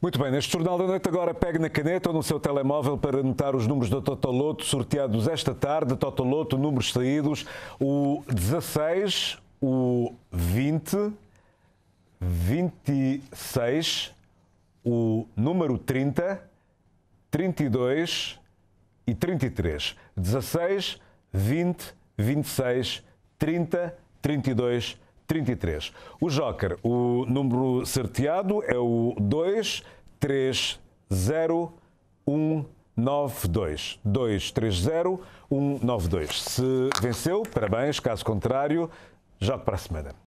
Muito bem, neste Jornal da Noite agora pegue na caneta ou no seu telemóvel para anotar os números do Totoloto sorteados esta tarde. Totoloto, números saídos, o 16, o 20, 26, o número 30, 32 e 33. 16, 20, 26, 30, 32, 33. O Joker, o número sorteado é o 2, 3, 0, 1, 9, 2. 2, 3, 0, 1, 9, 2. Se venceu, parabéns. Caso contrário, jogue para a semana.